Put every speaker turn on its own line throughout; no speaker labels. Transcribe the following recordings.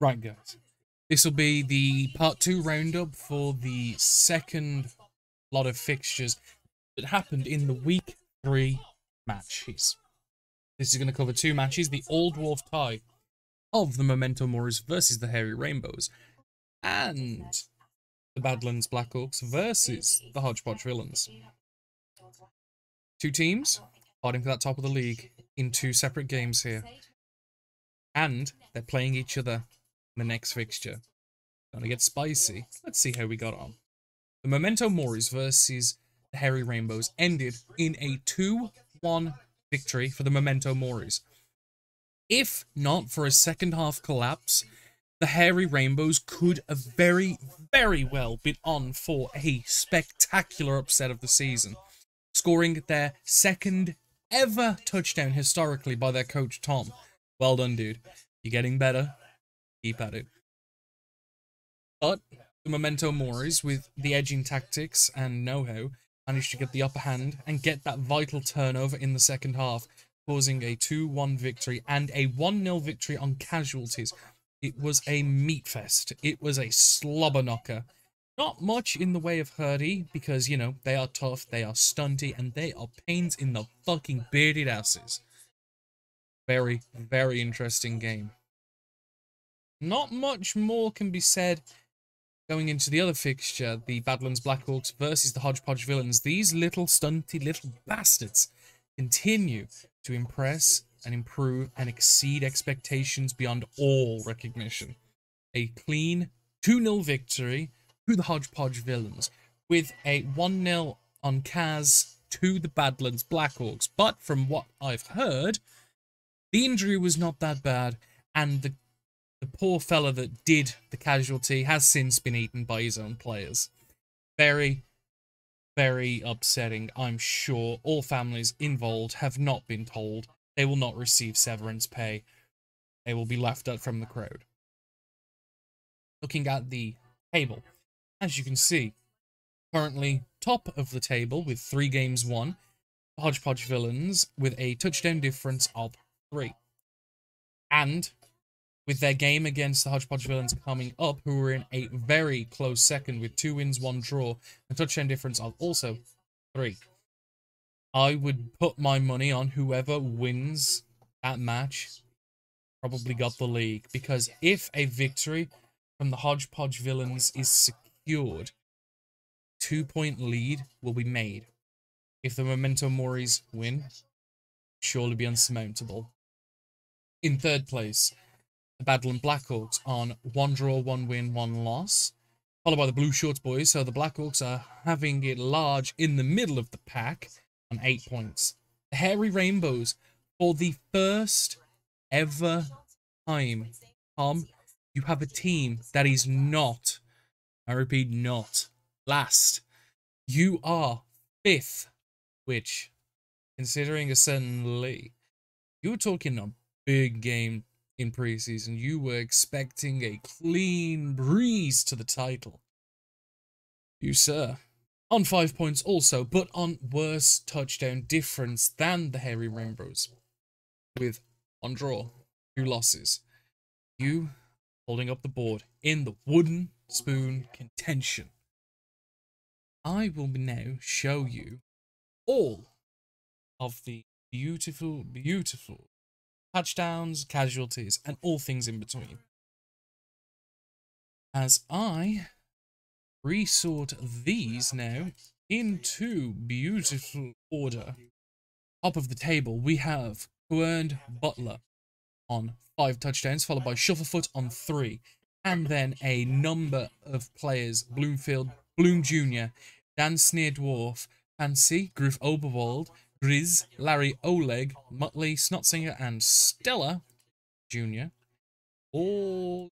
Right, guys. This will be the part two roundup for the second lot of fixtures that happened in the week three matches. This is going to cover two matches the All Dwarf tie of the Memento Moris versus the Hairy Rainbows, and the Badlands Blackhawks versus the Hodgepodge Villains. Two teams fighting for that top of the league in two separate games here. And they're playing each other the next fixture. Gonna get spicy. Let's see how we got on. The Memento Moris versus the Hairy Rainbows ended in a 2-1 victory for the Memento Moris. If not for a second half collapse, the Hairy Rainbows could have very, very well been on for a spectacular upset of the season, scoring their second ever touchdown historically by their coach Tom. Well done, dude. You're getting better. Keep at it. But the Memento Moris, with the edging tactics and know-how, managed to get the upper hand and get that vital turnover in the second half, causing a 2-1 victory and a 1-0 victory on casualties. It was a meat fest. It was a slobber knocker. Not much in the way of Hurdy, because, you know, they are tough, they are stunty, and they are pains in the fucking bearded asses. Very, very interesting game. Not much more can be said going into the other fixture, the Badlands Blackhawks versus the Hodgepodge Villains. These little stunty little bastards continue to impress and improve and exceed expectations beyond all recognition. A clean 2-0 victory to the Hodgepodge Villains with a 1-0 on CAS to the Badlands Blackhawks. But from what I've heard, the injury was not that bad and the the poor fella that did the casualty has since been eaten by his own players. Very, very upsetting, I'm sure. All families involved have not been told they will not receive severance pay. They will be left out from the crowd. Looking at the table, as you can see, currently top of the table with three games won, Hodgepodge Villains with a touchdown difference of three. And with their game against the Hodgepodge Villains coming up, who were in a very close second with two wins, one draw, a touchdown difference of also three. I would put my money on whoever wins that match probably got the league because if a victory from the Hodgepodge Villains is secured, two point lead will be made. If the Memento Moris win, surely be unsurmountable. In third place, the Badland Blackhawks on one draw, one win, one loss. Followed by the Blue Shorts boys. So the Blackhawks are having it large in the middle of the pack on eight points. The Hairy Rainbows, for the first ever time, Tom, you have a team that is not, I repeat, not last. You are fifth, which, considering a certain league, you're talking a big game in preseason. You were expecting a clean breeze to the title. You, sir, on five points also, but on worse touchdown difference than the Hairy Rainbows, with on draw, two losses. You holding up the board in the wooden spoon contention. I will now show you all of the beautiful, beautiful touchdowns, casualties, and all things in between. As I resort these now into beautiful order. Top of the table, we have Quern Butler on five touchdowns, followed by Shufflefoot on three. And then a number of players, Bloomfield, Bloom Jr., Dan Sneer Dwarf, Fancy, Griff Oberwald, Grizz, Larry Oleg, Muttley, Snotsinger, and Stella Jr. all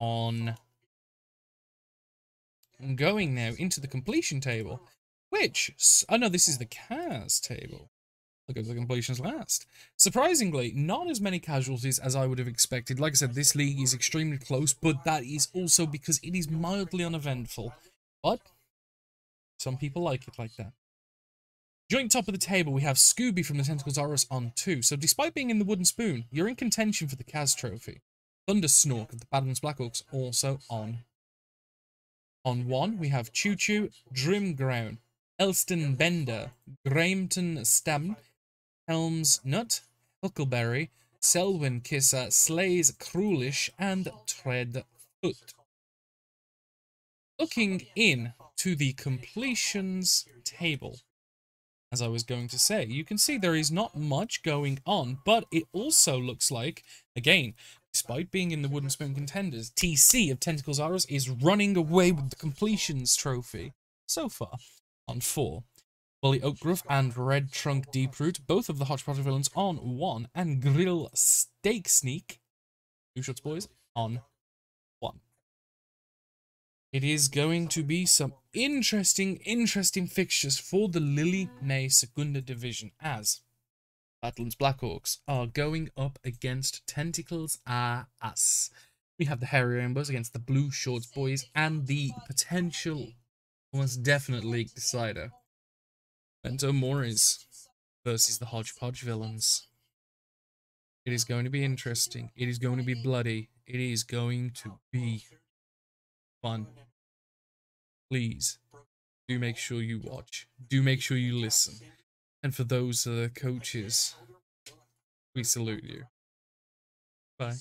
on going now into the completion table, which, oh no, this is the CAS table. Look at the completions last. Surprisingly, not as many casualties as I would have expected. Like I said, this league is extremely close, but that is also because it is mildly uneventful. But some people like it like that. Joint top of the table, we have Scooby from the Tentacles Are Us on 2. So despite being in the wooden spoon, you're in contention for the CAS trophy. Thunder Snork of the Badlands Blackhawks also on. On one, we have Choo Choo, Drimground, Elston Bender, Grahamton Stam, Helms Nut, Huckleberry, Selwyn Kisser, Slays Cruelish, and Treadfoot. Looking in to the completions table, as I was going to say, you can see there is not much going on, but it also looks like, again, despite being in the Wooden Spoon contenders, TC of Tentacles Are Us is running away with the completions trophy so far on four. Bully Oakgrove and Red Trunk Deeproot, both of the Hodgepodge villains on one, and Grill Steak Sneak, two shots boys, on. It is going to be some interesting, interesting fixtures for the Lily May Segunda Division as Badlands Blackhawks are going up against Tentacles Are Us. We have the Hairy Rainbows against the Blue Shorts Boys and the potential, almost definite league decider, Memento Moris versus the Hodgepodge Villains. It is going to be interesting. It is going to be bloody. It is going to be fun. Please do make sure you watch. Do make sure you listen. And for those uh, coaches, we salute you. Bye.